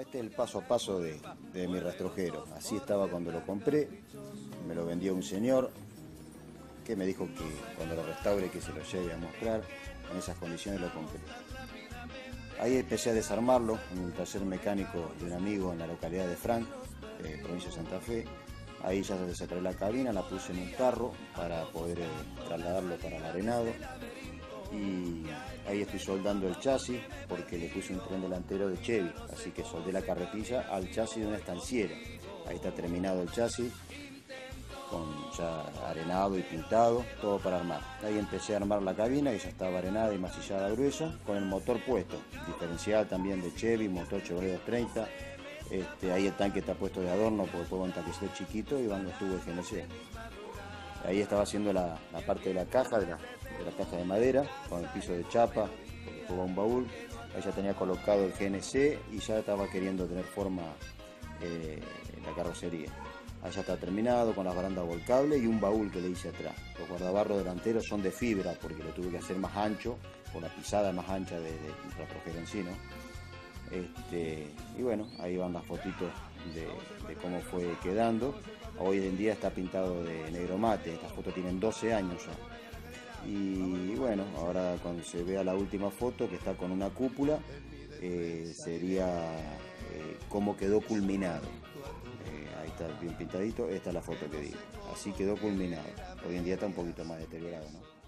Este es el paso a paso de, mi rastrojero. Así estaba cuando lo compré. Me lo vendió un señor que me dijo que cuando lo restaure que se lo lleve a mostrar. En esas condiciones lo compré. Ahí empecé a desarmarlo en un taller mecánico de un amigo en la localidad de Frank, eh, provincia de Santa Fe. Ahí ya se separé la cabina, la puse en un carro para poder eh, trasladarlo para el arenado. Ahí estoy soldando el chasis porque le puse un tren delantero de Chevy. Así que soldé la carretilla al chasis de una estanciera. Ahí está terminado el chasis con ya arenado y pintado, todo para armar. Ahí empecé a armar la cabina, que ya estaba arenada y masillada gruesa, con el motor puesto, diferencial también de Chevy, motor Chevrolet 230. Este, ahí el tanque está puesto de adorno porque fue un tanquecito chiquito y van los tubos de GNC. Ahí estaba haciendo la, parte de la caja, de la, caja de madera, con el piso de chapa, fue un baúl. Ahí tenía colocado el GNC y ya estaba queriendo tener forma eh, la carrocería. Allá está terminado con la baranda volcable y un baúl que le hice atrás. Los guardabarros delanteros son de fibra porque lo tuve que hacer más ancho, con la pisada más ancha de, de en sí. Este, y bueno, ahí van las fotitos de, cómo fue quedando. Hoy en día está pintado de negro mate, estas fotos tienen 12 años ya. Y, bueno, ahora cuando se vea la última foto que está con una cúpula, eh, sería eh, cómo quedó culminado bien pintadito, esta es la foto que digo. Así quedó culminado. Hoy en día está un poquito más deteriorado, ¿no?